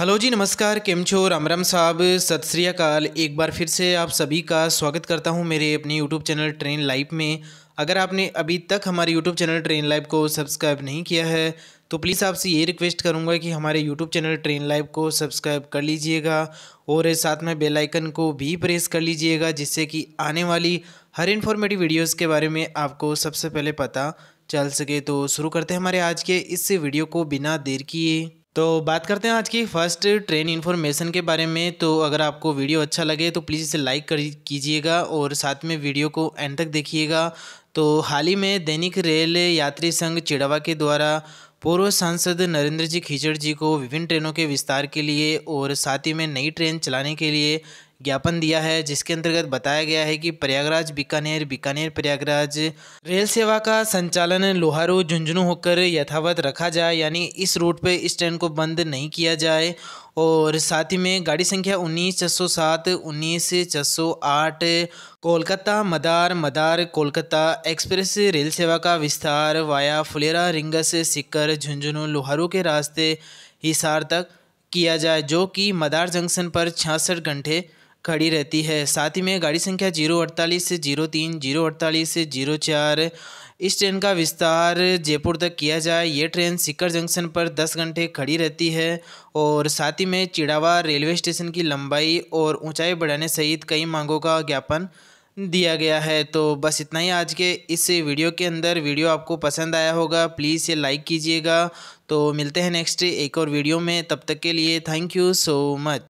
Hello जी, नमस्कार। केम छो? राम राम साहब। सत श्री अकाल। एक बार फिर से आप सभी का स्वागत करता हूँ मेरे अपने यूट्यूब चैनल ट्रेन लाइव में। अगर आपने अभी तक हमारे यूट्यूब चैनल ट्रेन लाइव को सब्सक्राइब नहीं किया है तो प्लीज़ आपसे ये रिक्वेस्ट करूँगा कि हमारे यूट्यूब चैनल ट्रेन लाइव को सब्सक्राइब कर लीजिएगा और साथ में बेल आइकन को भी प्रेस कर लीजिएगा, जिससे कि आने वाली हर इन्फॉर्मेटिव वीडियोज़ के बारे में आपको सबसे पहले पता चल सके। तो शुरू करते हैं हमारे आज के इस वीडियो को बिना देर किए। तो बात करते हैं आज की फ़र्स्ट ट्रेन इन्फॉर्मेशन के बारे में। तो अगर आपको वीडियो अच्छा लगे तो प्लीज़ इसे लाइक कर, कीजिएगा और साथ में वीडियो को एंड तक देखिएगा। तो हाल ही में दैनिक रेल यात्री संघ चिड़वा के द्वारा पूर्व सांसद नरेंद्र जी खिचड़ जी को विभिन्न ट्रेनों के विस्तार के लिए और साथ ही में नई ट्रेन चलाने के लिए ज्ञापन दिया है, जिसके अंतर्गत बताया गया है कि प्रयागराज बीकानेर बीकानेर प्रयागराज रेल सेवा का संचालन लोहारू झुंझुनू होकर यथावत रखा जाए, यानी इस रूट पे इस ट्रेन को बंद नहीं किया जाए। और साथ ही में गाड़ी संख्या उन्नीस छः सौ सात, उन्नीस छः सौ आठ, कोलकाता, मदार मदार, कोलकाता एक्सप्रेस रेल सेवा का विस्तार वाया फुलेरा, रिंगस, सिक्कर, झुंझुनू, लोहारू के रास्ते हिसार तक किया जाए, जो कि मदार जंक्शन पर छियासठ घंटे खड़ी रहती है। साथ ही में गाड़ी संख्या ज़ीरो अड़तालीस से ज़ीरो तीन, ज़ीरो अड़तालीस से ज़ीरो चार। इस ट्रेन का विस्तार जयपुर तक किया जाए। ये ट्रेन सिकर जंक्शन पर 10 घंटे खड़ी रहती है और साथ ही में चिड़ावा रेलवे स्टेशन की लंबाई और ऊंचाई बढ़ाने सहित कई मांगों का ज्ञापन दिया गया है। तो बस इतना ही आज के इस वीडियो के अंदर। वीडियो आपको पसंद आया होगा, प्लीज़ ये लाइक कीजिएगा। तो मिलते हैं नेक्स्ट एक और वीडियो में। तब तक के लिए थैंक यू सो मच।